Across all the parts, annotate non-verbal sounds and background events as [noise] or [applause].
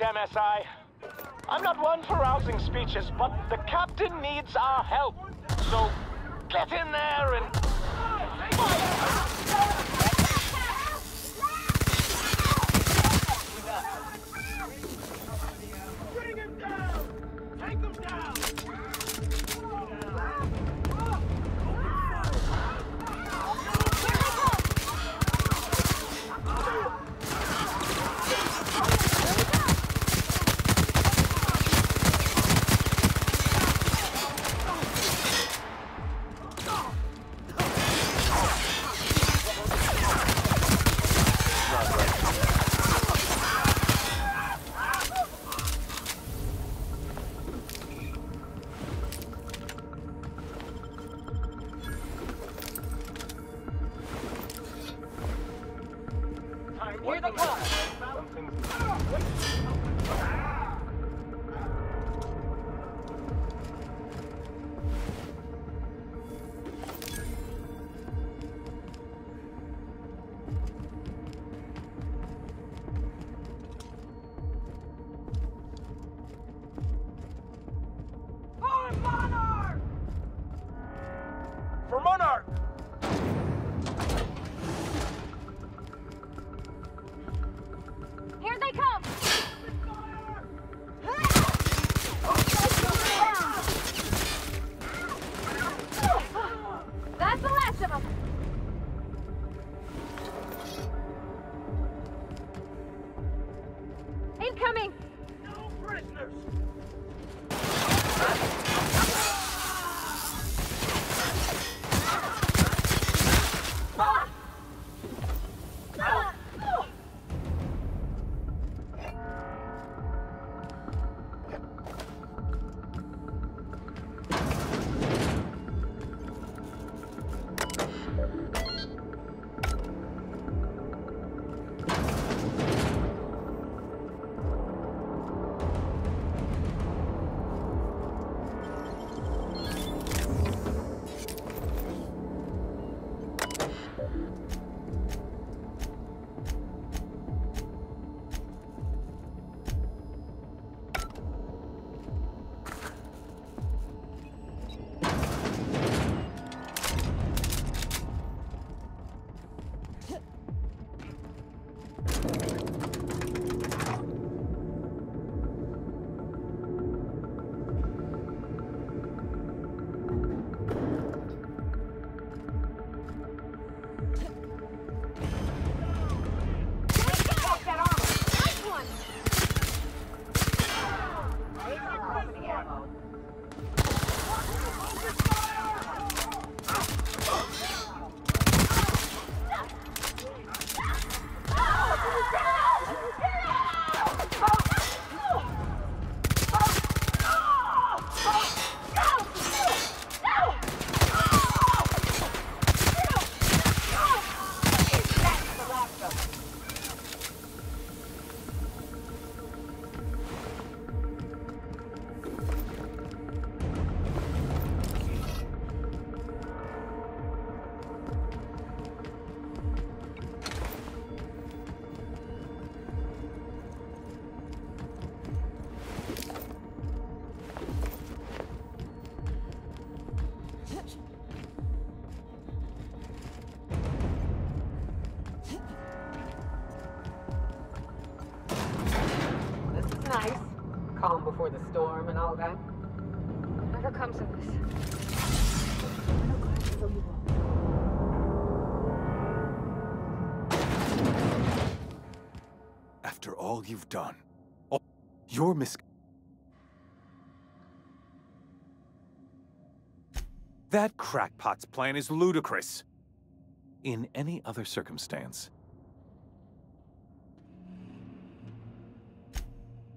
right, MSI. I'm not one for rousing speeches, but the captain needs our help. So, get in there and... This done, all your mis- That crackpot's plan is ludicrous. In any other circumstance.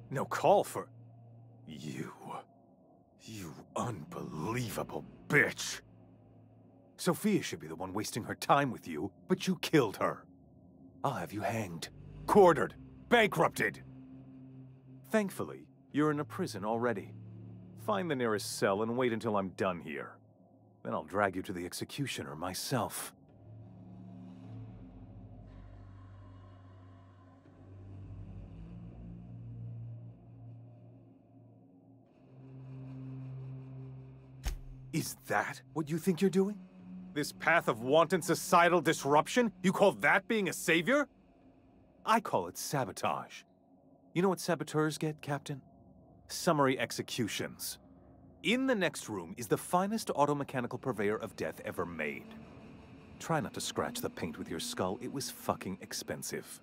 No call for... You... You unbelievable bitch! Sophia should be the one wasting her time with you, but you killed her. I'll have you hanged, quartered, bankrupted! Thankfully, you're in a prison already. Find the nearest cell and wait until I'm done here. Then I'll drag you to the executioner myself. Is that what you think you're doing? This path of wanton societal disruption? You call that being a savior? I call it sabotage. You know what saboteurs get, Captain? Summary executions. In the next room is the finest automechanical purveyor of death ever made. Try not to scratch the paint with your skull, it was fucking expensive.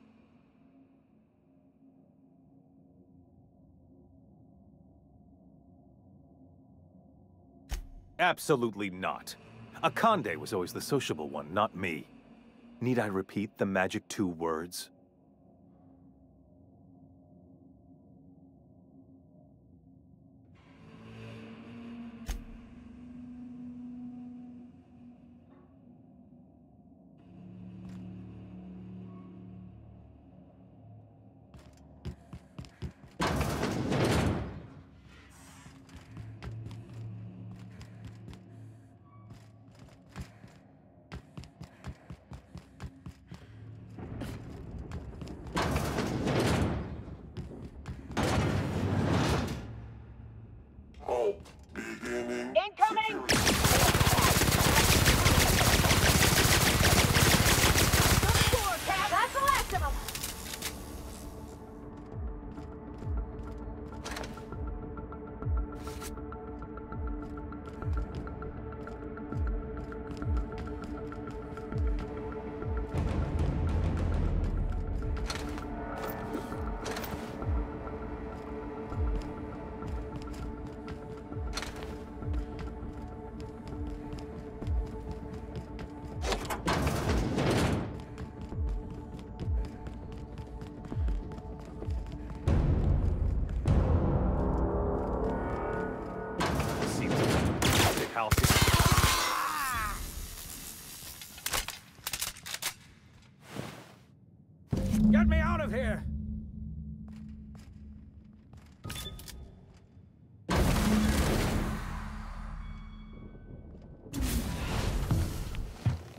Absolutely not. Akande was always the sociable one, not me. Need I repeat the magic two words?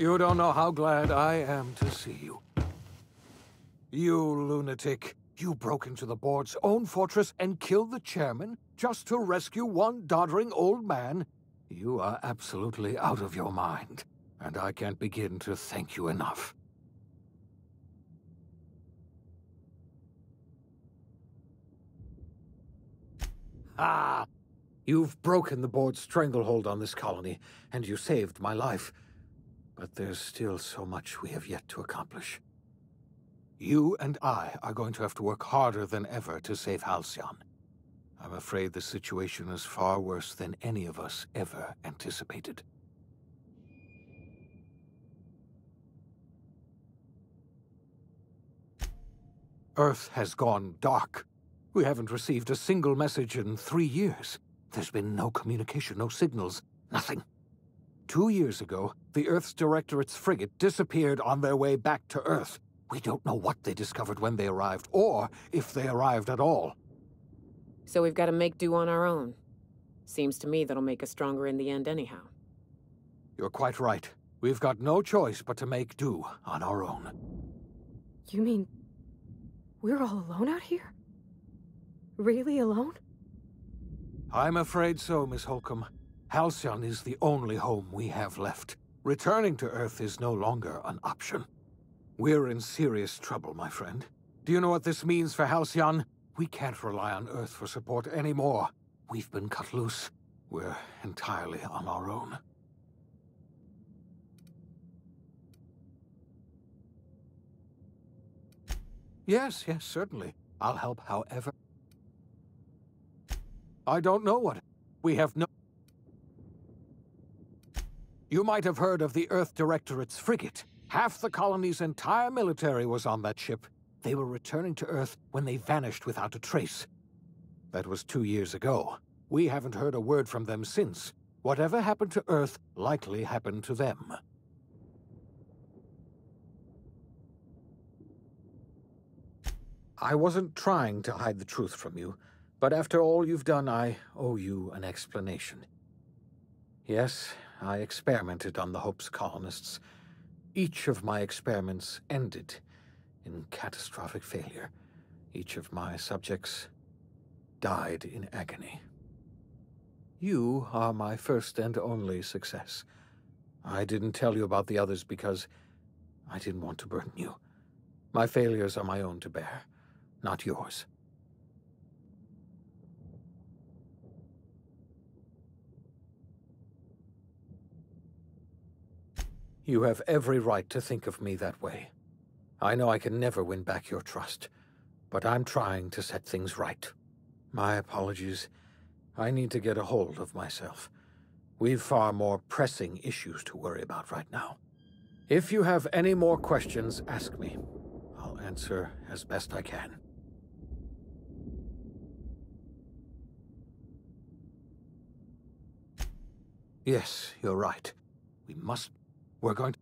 You don't know how glad I am to see you. You lunatic. You broke into the board's own fortress and killed the chairman just to rescue one doddering old man? You are absolutely out of your mind, and I can't begin to thank you enough. Ah! You've broken the board's stranglehold on this colony, and you saved my life. But there's still so much we have yet to accomplish. You and I are going to have to work harder than ever to save Halcyon. I'm afraid the situation is far worse than any of us ever anticipated. Earth has gone dark. We haven't received a single message in three years. There's been no communication, no signals, nothing. Two years ago, the Earth's Directorate's frigate disappeared on their way back to Earth. We don't know what they discovered when they arrived, or if they arrived at all. So we've got to make do on our own. Seems to me that'll make us stronger in the end anyhow. You're quite right. We've got no choice but to make do on our own. You mean we're all alone out here? Really alone? I'm afraid so, Miss Holcomb. Halcyon is the only home we have left. Returning to Earth is no longer an option. We're in serious trouble, my friend. Do you know what this means for Halcyon? We can't rely on Earth for support anymore. We've been cut loose. We're entirely on our own. Yes, yes, certainly. I'll help however. I don't know what. We have no. You might have heard of the Earth Directorate's frigate. Half the colony's entire military was on that ship. They were returning to Earth when they vanished without a trace. That was two years ago. We haven't heard a word from them since. Whatever happened to Earth likely happened to them. I wasn't trying to hide the truth from you, but after all you've done, I owe you an explanation. Yes, I experimented on the Hope's colonists. Each of my experiments ended in catastrophic failure. Each of my subjects died in agony. You are my first and only success. I didn't tell you about the others because I didn't want to burden you. My failures are my own to bear, not yours. You have every right to think of me that way. I know I can never win back your trust, but I'm trying to set things right. My apologies. I need to get a hold of myself. We've far more pressing issues to worry about right now. If you have any more questions, ask me. I'll answer as best I can. Yes, you're right. We must... We're going to...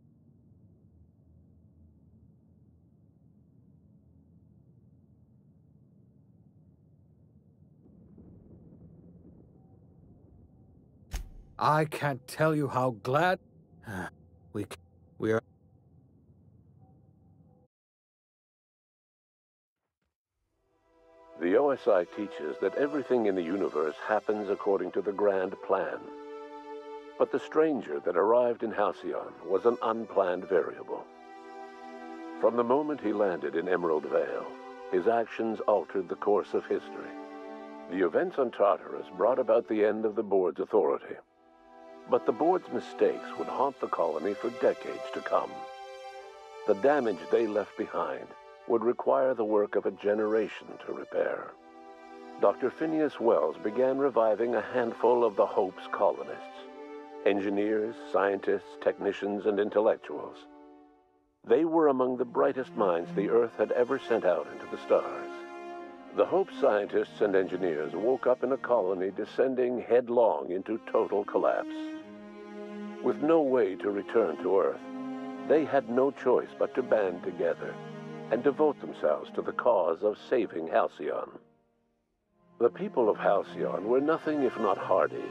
I can't tell you how glad... [sighs] We... We are... The OSI teaches that everything in the universe happens according to the grand plan. But the stranger that arrived in Halcyon was an unplanned variable. From the moment he landed in Emerald Vale, his actions altered the course of history. The events on Tartarus brought about the end of the board's authority. But the board's mistakes would haunt the colony for decades to come. The damage they left behind would require the work of a generation to repair. Dr. Phineas Wells began reviving a handful of the Hope's colonists engineers, scientists, technicians, and intellectuals. They were among the brightest minds the Earth had ever sent out into the stars. The Hope scientists and engineers woke up in a colony descending headlong into total collapse. With no way to return to Earth, they had no choice but to band together and devote themselves to the cause of saving Halcyon. The people of Halcyon were nothing if not hardy.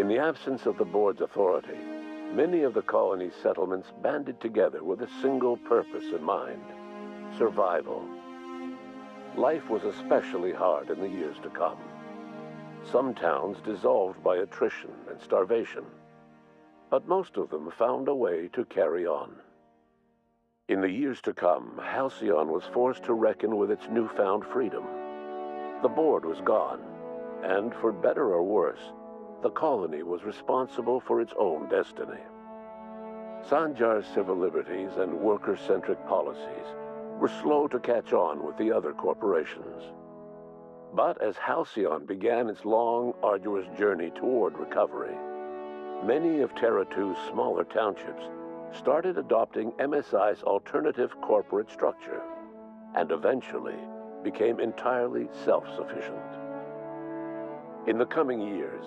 In the absence of the board's authority, many of the colony's settlements banded together with a single purpose in mind survival. Life was especially hard in the years to come. Some towns dissolved by attrition and starvation, but most of them found a way to carry on. In the years to come, Halcyon was forced to reckon with its newfound freedom. The board was gone, and for better or worse, the colony was responsible for its own destiny. Sanjar's civil liberties and worker-centric policies were slow to catch on with the other corporations. But as Halcyon began its long, arduous journey toward recovery, many of Terra 2's smaller townships started adopting MSI's alternative corporate structure, and eventually became entirely self-sufficient. In the coming years,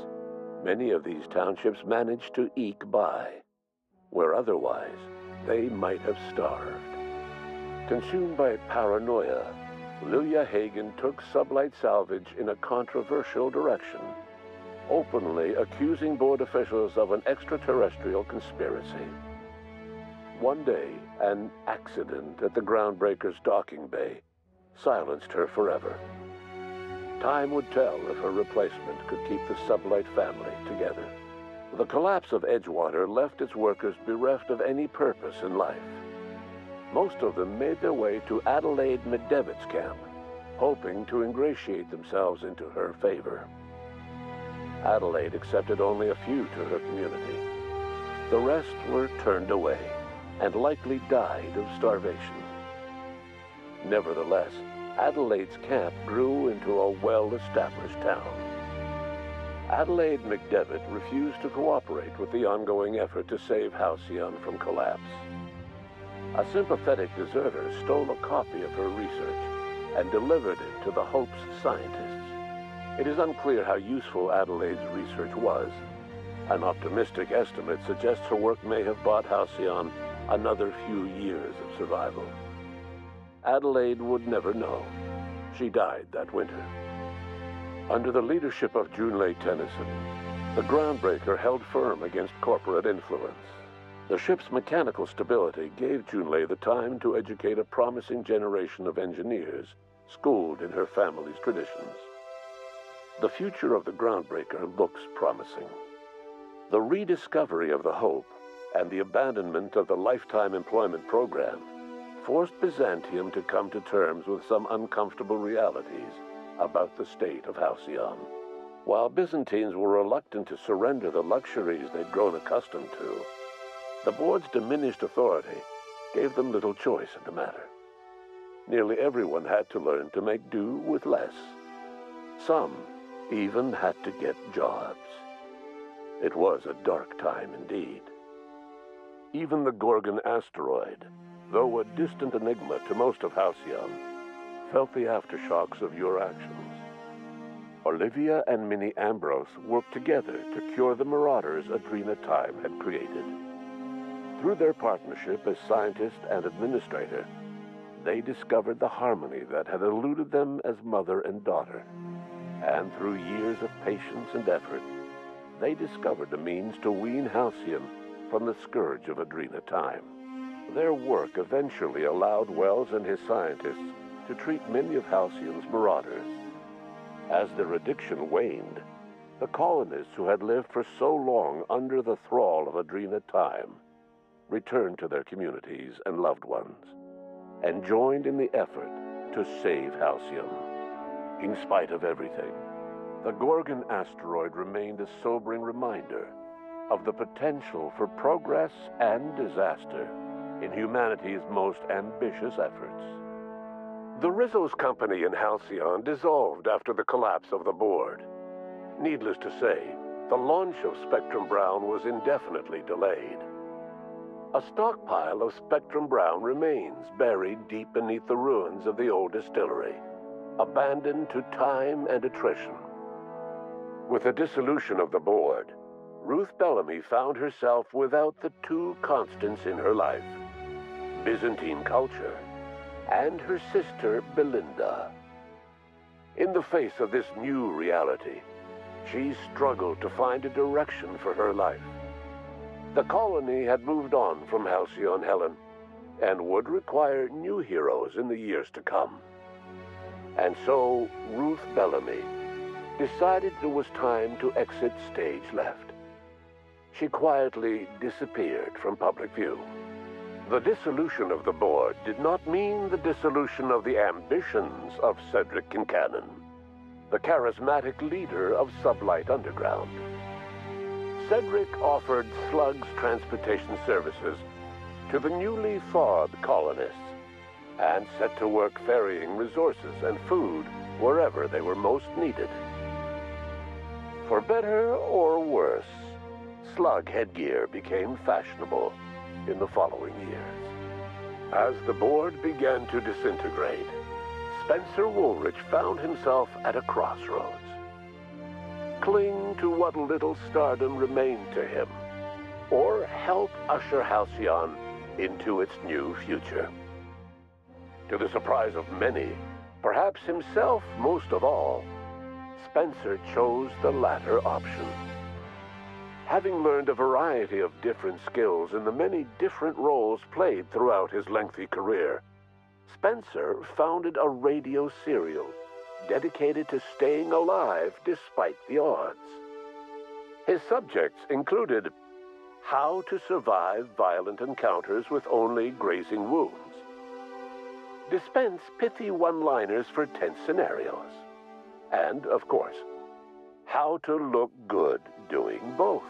many of these townships managed to eke by, where otherwise they might have starved. Consumed by paranoia, Lilya Hagen took Sublight Salvage in a controversial direction, openly accusing board officials of an extraterrestrial conspiracy. One day, an accident at the Groundbreaker's docking bay silenced her forever. Time would tell if her replacement could keep the Sublight family together. The collapse of Edgewater left its workers bereft of any purpose in life. Most of them made their way to Adelaide McDevitt's camp, hoping to ingratiate themselves into her favor. Adelaide accepted only a few to her community. The rest were turned away and likely died of starvation. Nevertheless, Adelaide's camp grew into a well-established town. Adelaide McDevitt refused to cooperate with the ongoing effort to save Halcyon from collapse. A sympathetic deserter stole a copy of her research and delivered it to the Hope's scientists. It is unclear how useful Adelaide's research was. An optimistic estimate suggests her work may have bought Halcyon another few years of survival. Adelaide would never know. She died that winter. Under the leadership of Junlei Tennyson, the Groundbreaker held firm against corporate influence. The ship's mechanical stability gave Junlei the time to educate a promising generation of engineers schooled in her family's traditions. the future of the Groundbreaker looks promising. The rediscovery of the Hope and the abandonment of the lifetime employment program forced Byzantium to come to terms with some uncomfortable realities about the state of Halcyon. While Byzantines were reluctant to surrender the luxuries they'd grown accustomed to, the board's diminished authority gave them little choice in the matter. Nearly everyone had to learn to make do with less. Some even had to get jobs. It was a dark time indeed. Even the Gorgon asteroid, though a distant enigma to most of Halcyon, felt the aftershocks of your actions. Olivia and Minnie Ambrose worked together to cure the marauders Adrena Time had created. Through their partnership as scientist and administrator, they discovered the harmony that had eluded them as mother and daughter. And through years of patience and effort, they discovered the means to wean Halcyon from the scourge of Adrena Time. Their work eventually allowed Wells and his scientists to treat many of Halcyon's marauders. As their addiction waned, the colonists who had lived for so long under the thrall of Adrena Time returned to their communities and loved ones and joined in the effort to save Halcyon. In spite of everything, the Gorgon asteroid remained a sobering reminder of the potential for progress and disaster in humanity's most ambitious efforts. The Rizzo's company in Halcyon dissolved after the collapse of the board. Needless to say, the launch of Spectrum Brown was indefinitely delayed. A stockpile of Spectrum Brown remains buried deep beneath the ruins of the old distillery, abandoned to time and attrition. With the dissolution of the board, Ruth Bellamy found herself without the two constants in her life Byzantine culture and her sister Belinda. In the face of this new reality, she struggled to find a direction for her life. The colony had moved on from Halcyon Helen and would require new heroes in the years to come. And so Ruth Bellamy decided it was time to exit stage left. She quietly disappeared from public view. The dissolution of the board did not mean the dissolution of the ambitions of Cedric Kincannon, the charismatic leader of Sublight Underground. Cedric offered Slug's transportation services to the newly thawed colonists and set to work ferrying resources and food wherever they were most needed. For better or worse, slug headgear became fashionable in the following years. As the board began to disintegrate, Spencer Woolrich found himself at a crossroads cling to what little stardom remained to him, or help usher Halcyon into its new future. To the surprise of many, perhaps himself most of all, Spencer chose the latter option. Having learned a variety of different skills in the many different roles played throughout his lengthy career, Spencer founded a radio serial dedicated to staying alive despite the odds. His subjects included how to survive violent encounters with only grazing wounds, dispense pithy one-liners for tense scenarios, and, of course, how to look good doing both.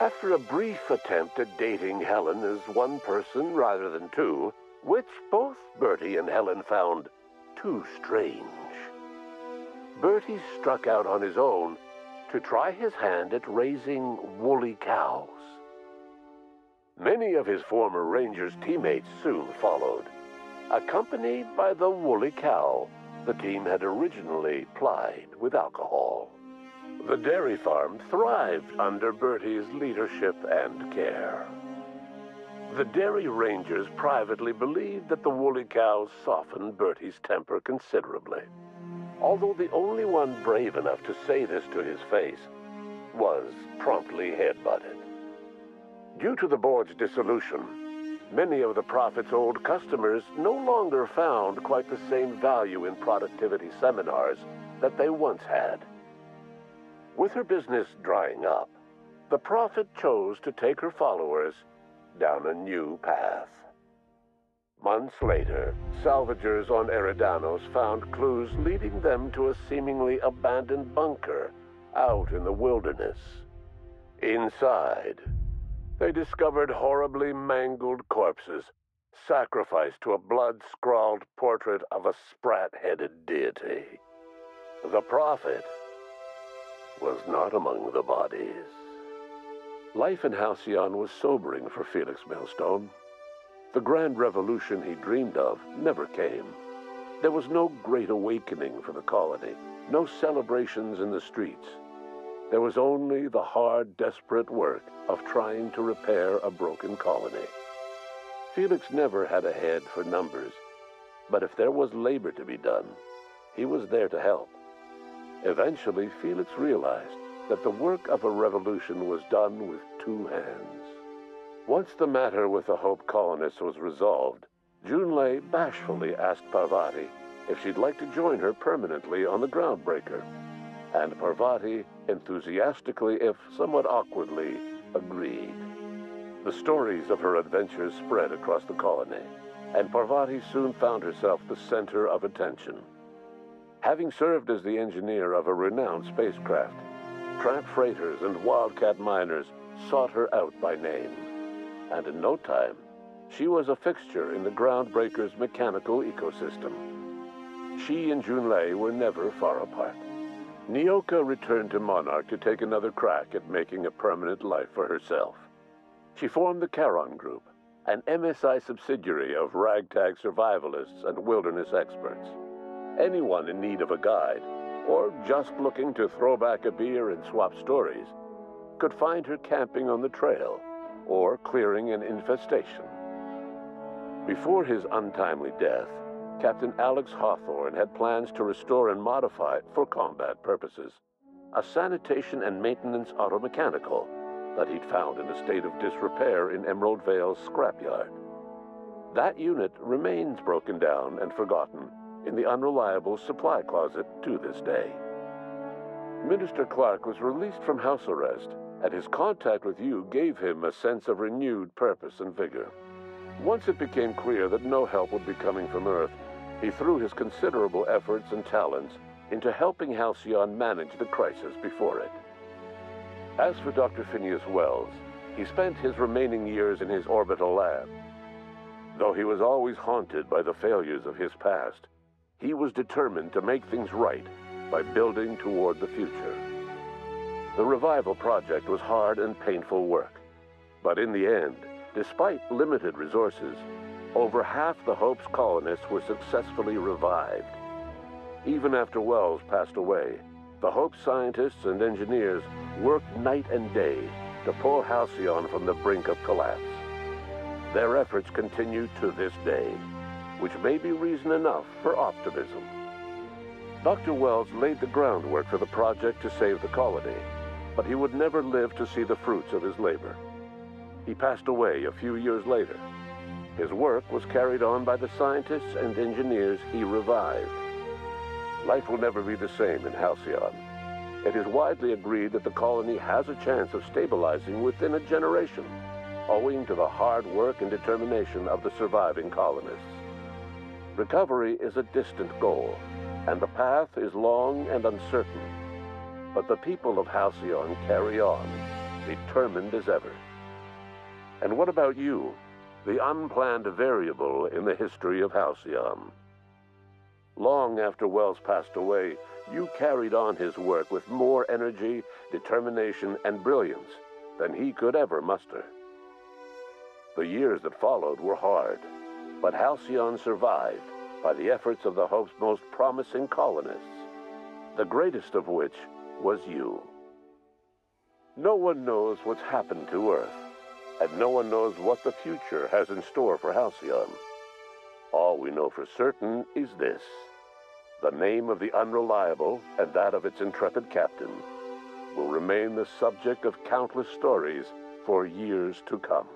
After a brief attempt at dating Helen as one person rather than two, which both Bertie and Helen found too strange. Bertie struck out on his own to try his hand at raising woolly cows. Many of his former Rangers teammates soon followed, accompanied by the woolly cow the team had originally plied with alcohol. The dairy farm thrived under Bertie's leadership and care. The Dairy Rangers privately believed that the woolly cows softened Bertie's temper considerably. Although the only one brave enough to say this to his face was promptly headbutted. Due to the board's dissolution, many of the Prophet's old customers no longer found quite the same value in productivity seminars that they once had. With her business drying up, the prophet chose to take her followers down a new path. Months later, salvagers on Eridanos found clues leading them to a seemingly abandoned bunker out in the wilderness. Inside, they discovered horribly mangled corpses, sacrificed to a blood-scrawled portrait of a sprat-headed deity. The prophet was not among the bodies. Life in Halcyon was sobering for Felix Millstone. The grand revolution he dreamed of never came. There was no great awakening for the colony, no celebrations in the streets. There was only the hard, desperate work of trying to repair a broken colony. Felix never had a head for numbers, but if there was labor to be done, he was there to help. Eventually, Felix realized that the work of a revolution was done with two hands. Once the matter with the Hope colonists was resolved, Junlei bashfully asked Parvati if she'd like to join her permanently on the Groundbreaker. And Parvati enthusiastically, if somewhat awkwardly, agreed. The stories of her adventures spread across the colony, and Parvati soon found herself the center of attention. Having served as the engineer of a renowned spacecraft, tramp freighters and wildcat miners sought her out by name and in no time, she was a fixture in the Groundbreaker's mechanical ecosystem. She and Junlei were never far apart. Nyoka returned to Monarch to take another crack at making a permanent life for herself. She formed the Charon Group, an MSI subsidiary of ragtag survivalists and wilderness experts. Anyone in need of a guide, or just looking to throw back a beer and swap stories, could find her camping on the trail or clearing an infestation. Before his untimely death, Captain Alex Hawthorne had plans to restore and modify, for combat purposes, a sanitation and maintenance automechanical that he'd found in a state of disrepair in Emerald Vale's scrapyard. That unit remains broken down and forgotten in the unreliable supply closet to this day. Minister Clark was released from house arrest and his contact with you gave him a sense of renewed purpose and vigor. Once it became clear that no help would be coming from Earth, he threw his considerable efforts and talents into helping Halcyon manage the crisis before it. As for Dr. Phineas Wells, he spent his remaining years in his orbital lab. Though he was always haunted by the failures of his past, he was determined to make things right by building toward the future. The revival project was hard and painful work. But in the end, despite limited resources, over half the Hope's colonists were successfully revived. Even after Wells passed away, the Hope scientists and engineers worked night and day to pull Halcyon from the brink of collapse. Their efforts continue to this day, which may be reason enough for optimism. Dr. Wells laid the groundwork for the project to save the colony, but he would never live to see the fruits of his labor. He passed away a few years later. His work was carried on by the scientists and engineers he revived. Life will never be the same in Halcyon. It is widely agreed that the colony has a chance of stabilizing within a generation, owing to the hard work and determination of the surviving colonists. Recovery is a distant goal, and the path is long and uncertain. But the people of Halcyon carry on, determined as ever. And what about you, the unplanned variable in the history of Halcyon? Long after Wells passed away, you carried on his work with more energy, determination, and brilliance than he could ever muster. The years that followed were hard, but Halcyon survived by the efforts of the Hope's most promising colonists, the greatest of which was you. No one knows what's happened to Earth, and no one knows what the future has in store for Halcyon. All we know for certain is this. The name of the Unreliable and that of its intrepid captain will remain the subject of countless stories for years to come.